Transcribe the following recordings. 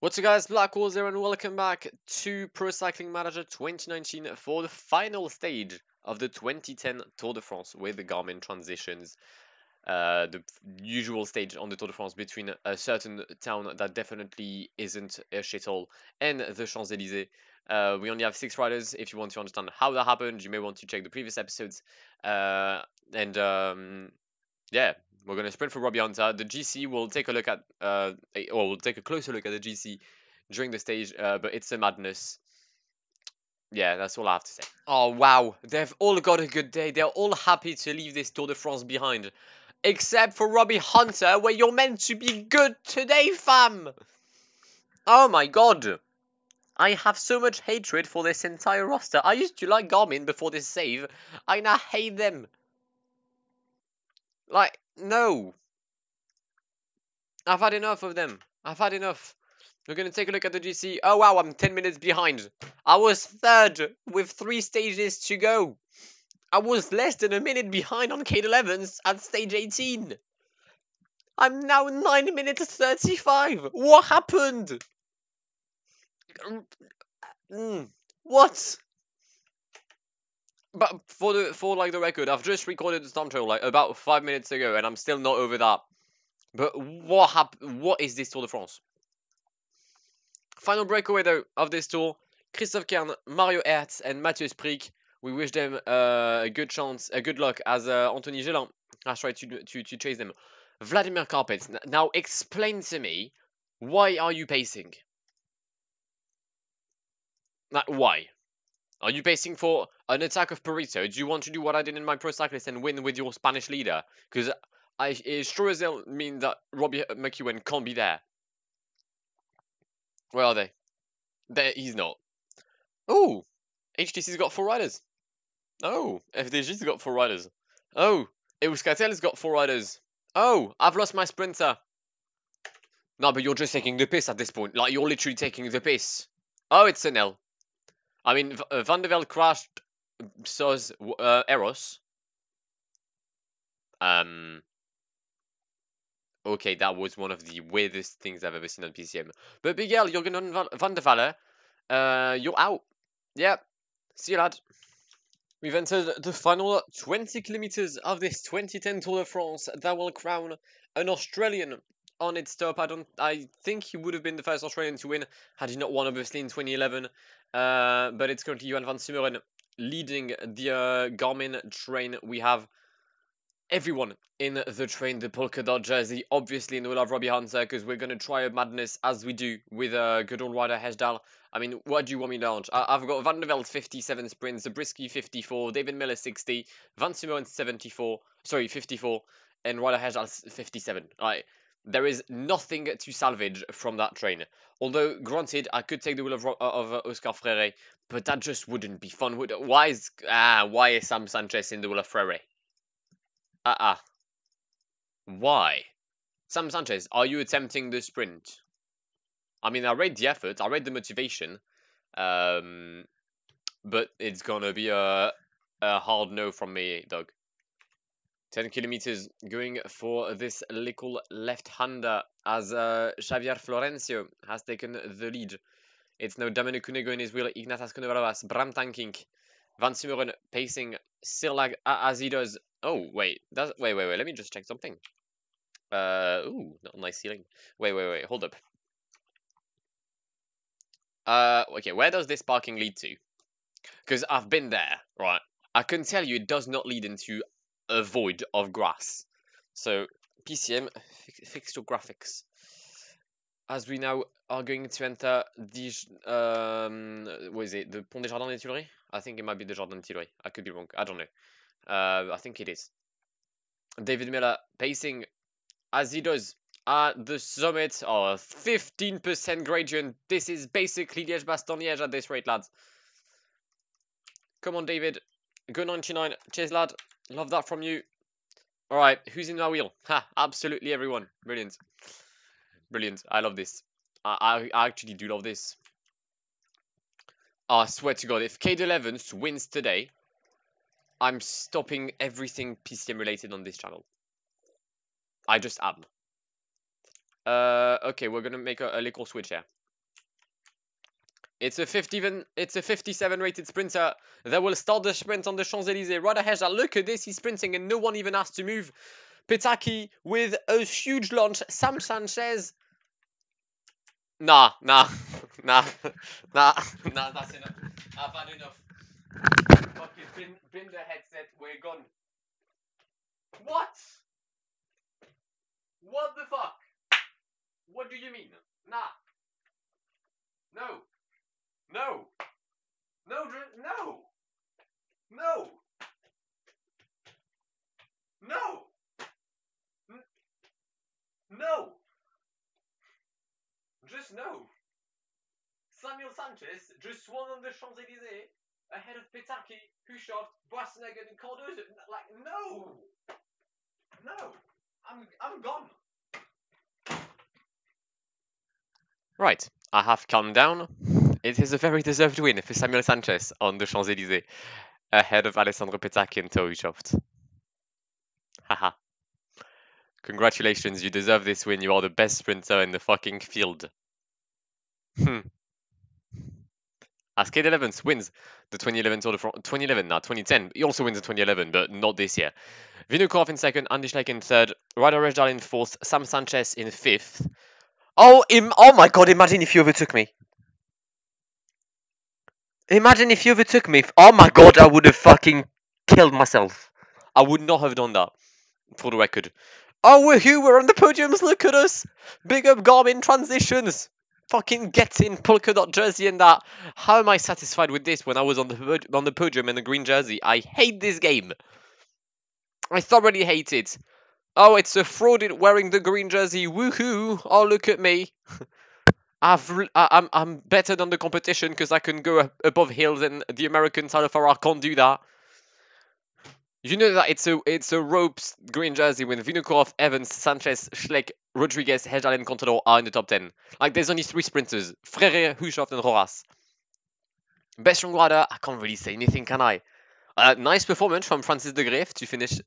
What's up guys, Black Wolves here and welcome back to Pro Cycling Manager 2019 for the final stage of the 2010 Tour de France with the Garmin transitions. Uh, the usual stage on the Tour de France between a certain town that definitely isn't a shithole and the Champs-Élysées. Uh, we only have six riders. If you want to understand how that happened, you may want to check the previous episodes. Uh, and um, yeah, we're going to sprint for Robbie Hunter. The GC will take a look at, uh, or we'll take a closer look at the GC during the stage, uh, but it's a madness. Yeah, that's all I have to say. Oh, wow. They've all got a good day. They're all happy to leave this Tour de France behind. Except for Robbie Hunter, where you're meant to be good today, fam. Oh, my God. I have so much hatred for this entire roster. I used to like Garmin before this save. I now hate them. Like, no. I've had enough of them. I've had enough. We're going to take a look at the GC. Oh, wow, I'm 10 minutes behind. I was third with three stages to go. I was less than a minute behind on Cadel Evans at stage 18. I'm now 9 minutes 35. What happened? Mm, what? But for the for like the record, I've just recorded the storm trail like about five minutes ago, and I'm still not over that. But what happened? What is this Tour de France? Final breakaway though of this tour: Christophe Kern, Mario Aerts, and Mathieu Sprick. We wish them uh, a good chance, a good luck as uh, Anthony Geslin has tried to, to to chase them. Vladimir Karpets. Now explain to me why are you pacing? Like why? Are you pacing for an attack of Purito? Do you want to do what I did in my Pro Cyclist and win with your Spanish leader? Because I it sure as hell mean that Robbie McEwen can't be there. Where are they? There, he's not. Oh, HTC's got four riders. Oh, FDJ's got four riders. Oh, Euskaltel's got four riders. Oh, I've lost my sprinter. No, but you're just taking the piss at this point. Like, you're literally taking the piss. Oh, it's an L. I mean, v uh, Vandevelde crashed So's uh, Eros. Um. Okay, that was one of the weirdest things I've ever seen on PCM. But you're going to Vandevelde. Uh, you're out. Yep. See you, lad. We've entered the final 20 kilometers of this 2010 Tour de France that will crown an Australian on its top. I don't. I think he would have been the first Australian to win had he not won, obviously, in 2011. Uh, but it's currently Johan van Summeren leading the uh, Garmin train. We have everyone in the train, the polka dot jersey, obviously, and we'll have Robbie Hunter because we're going to try a madness as we do with uh, good old Ryder Hesjedal. I mean, what do you want me to launch? I have got Vandevelde 57 sprints, Zabriskie 54, David Millar 60, Van Summeren 74, sorry, 54, and Ryder Hesjedal 57. Right there is nothing to salvage from that train. Although, granted, I could take the wheel of, of uh, Oscar Freire, but that just wouldn't be fun. Would why is ah why is Sam Sanchez in the wheel of Freire? Ah uh, ah. Why? Sam Sanchez, are you attempting the sprint? I mean, I read the effort, I read the motivation, um, but it's gonna be a a hard no from me, Doug. 10 kilometers going for this little left-hander as uh, Xavier Florencio has taken the lead. It's now Dominic Cunego in his wheel, Ignatas Konovalovas, Bram Tankink, Van Summeren pacing he does. Oh, wait, does, wait, wait, wait, let me just check something. Uh, ooh, not nice ceiling. Wait, wait, wait, hold up. Uh, okay, where does this parking lead to? Because I've been there, right? I can tell you it does not lead into a void of grass. So PCM fixture graphics. As we now are going to enter the um, what is it? The Pont des Jardins des Tuileries? I think it might be the Jardin des Tuileries. I could be wrong. I don't know. Uh, I think it is. David Millar pacing as he does at the summit. Oh, 15% gradient. This is basically Liège-Bastogne-Liège at this rate, lads. Come on, David. Go 99. Cheers, lad. Love that from you. All right, who's in my wheel? Ha, absolutely everyone. Brilliant. Brilliant. I love this. I, I, I actually do love this. I swear to God, if Cadel Evans wins today, I'm stopping everything PCM related on this channel. I just am. Uh, okay, we're gonna make a, a little switch here. It's a 50, it's a 57 rated sprinter that will start the sprint on the Champs-Elysees. Right ahead, look at this, he's sprinting and no one even has to move. Petacchi with a huge launch. Sam Sanchez. Nah, nah, nah, nah, nah, that's enough. I've had enough. Fucking bin, bin the headset, we're gone. What? What the fuck? What do you mean? Nah. No. No. No, no. No. No. No. Just no. Samuel Sanchez just swung on the Champs-Élysées ahead of Petacchi, Hushovd, Boasson-Hagen and Cardoso. Like, no. No. I'm, I'm gone. Right, I have calmed down. It is a very deserved win for Samuel Sanchez on the Champs-Élysées, ahead of Alessandro Petacchi and Hushovd. Haha. Congratulations, you deserve this win. You are the best sprinter in the fucking field. Hmm. As Cadel Evans wins the 2011 Tour de France, 2011, not 2010. He also wins the 2011, but not this year. Vinokurov in second, Andy Schleck in third, Ryder Hesjedal in fourth, Sam Sanchez in fifth. Oh, Im oh my god, imagine if you overtook me. Imagine if you overtook me. Oh my god, I would have fucking killed myself. I would not have done that, for the record. Oh, we're here, we're on the podiums, look at us. Big up Garmin transitions. Fucking get in polka dot jersey and that. How am I satisfied with this when I was on the on the podium in the green jersey? I hate this game. I thoroughly hate it. Oh, it's a fraud wearing the green jersey. Woohoo! Oh, look at me. I've I'm I'm better than the competition because I can go above hills and the American Tyler can't do that. You know that it's a it's a ropes green jersey with Vinokurov, Evans, Sanchez, Schleck, Rodriguez, Hesjedal, and Contador are in the top 10. Like, there's only three sprinters. Freire, Hushovd, and Rojas. Best young rider, I can't really say anything, can I? Uh, nice performance from Francis de Greef to finish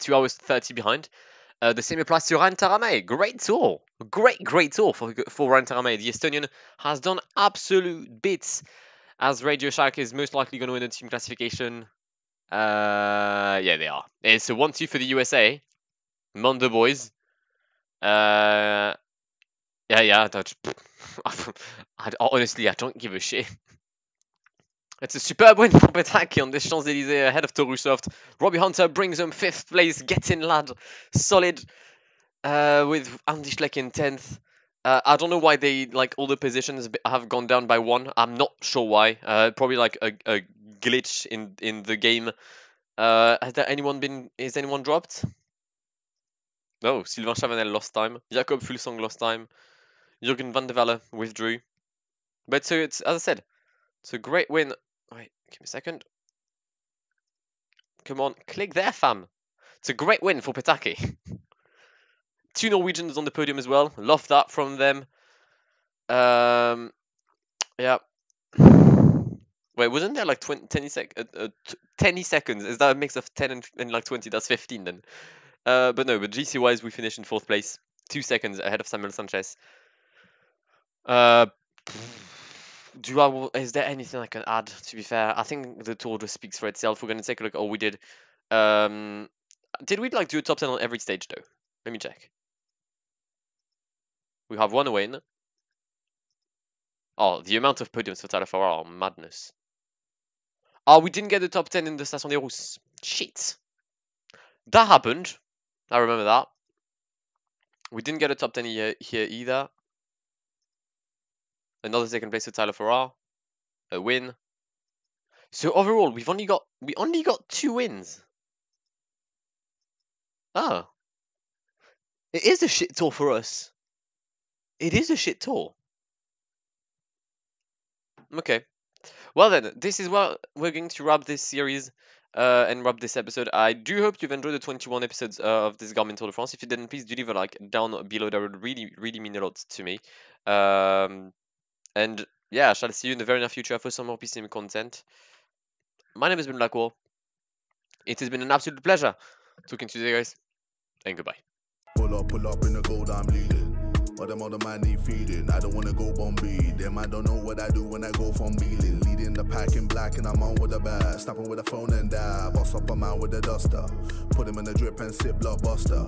2 hours 30 behind. Uh, the same applies to Rein Taaramäe. Great tour. Great, great tour for, for Rein Taaramäe. The Estonian has done absolute bits as Radio Shack is most likely going to win the team classification. Uh, yeah, they are. It's a 1-2 for the USA. Mondo boys. Uh, yeah, yeah. That's, I, honestly, I don't give a shit. It's a superb win for Petacchi on the Champs-Élysées ahead of Thor Hushovd. Robbie Hunter brings him fifth place. Get in, lad. Solid. Uh, with Andy Schleck in 10th. Uh, I don't know why they, like, all the positions have gone down by one. I'm not sure why. Uh, probably like a, a glitch in, in the game. Uh, has there anyone been, is anyone dropped? No, Sylvain Chavanel lost time. Jakob Fuglsang lost time. Jürgen van der Walle withdrew. But so it's, as I said, it's a great win. Give me a second. Come on, click there, fam. It's a great win for Petacchi. Two Norwegians on the podium as well. Love that from them. Um, yeah. Wait, wasn't there like 20, 10, sec uh, uh, 10 seconds? Is that a mix of 10 and, and like 20? That's 15 then. Uh, but no, but GC wise, we finished in fourth place, two seconds ahead of Samuel Sanchez. Uh, do I? Is there anything I can add? To be fair, I think the tour just speaks for itself. We're gonna take a look at all we did. Um, did we like do a top ten on every stage though? Let me check. We have one win. Oh, the amount of podiums for Tyler Farrar are madness. Oh, we didn't get the top 10 in the Station des Rousses. Shit. That happened. I remember that. We didn't get a top 10 here, here either. Another second place for Tyler Farrar. A win. So overall, we've only got we only got two wins. Oh. It is a shit tour for us. It is a shit tour. Okay. Well then, this is what we're going to wrap this series uh, and wrap this episode. I do hope you've enjoyed the 21 episodes uh, of this Garmin Tour de France. If you didn't, please do leave a like down below. That would really, really mean a lot to me. Um, and yeah, I shall see you in the very near future for some more PCM content. My name has been Blackwall. It has been an absolute pleasure talking to you guys, and goodbye. Pull up, pull up in the gold, I'm leading. Or them other man need feeding. I don't wanna go. Them I don't know what I do when I go from. Leading the pack in black and I'm on with bat. Snapping with a phone and. Boss up a man with a duster. Put him in the drip and sit blockbuster.